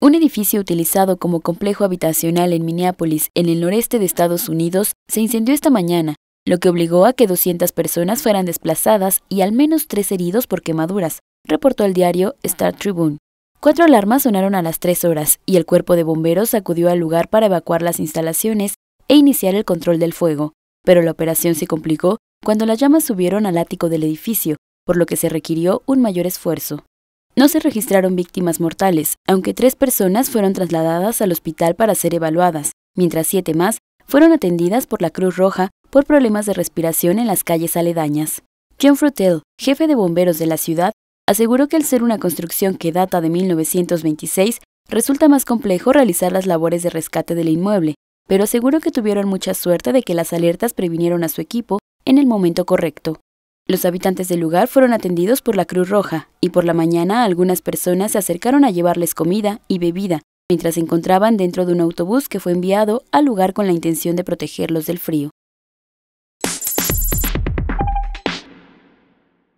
Un edificio utilizado como complejo habitacional en Minneapolis, en el noreste de Estados Unidos, se incendió esta mañana, lo que obligó a que 200 personas fueran desplazadas y al menos tres heridos por quemaduras, reportó el diario Star Tribune. Cuatro alarmas sonaron a las tres horas y el cuerpo de bomberos acudió al lugar para evacuar las instalaciones e iniciar el control del fuego, pero la operación se complicó cuando las llamas subieron al ático del edificio, por lo que se requirió un mayor esfuerzo. No se registraron víctimas mortales, aunque tres personas fueron trasladadas al hospital para ser evaluadas, mientras siete más fueron atendidas por la Cruz Roja por problemas de respiración en las calles aledañas. John Frutel, jefe de bomberos de la ciudad, aseguró que al ser una construcción que data de 1926, resulta más complejo realizar las labores de rescate del inmueble, pero aseguró que tuvieron mucha suerte de que las alertas previnieron a su equipo en el momento correcto. Los habitantes del lugar fueron atendidos por la Cruz Roja y por la mañana algunas personas se acercaron a llevarles comida y bebida mientras se encontraban dentro de un autobús que fue enviado al lugar con la intención de protegerlos del frío.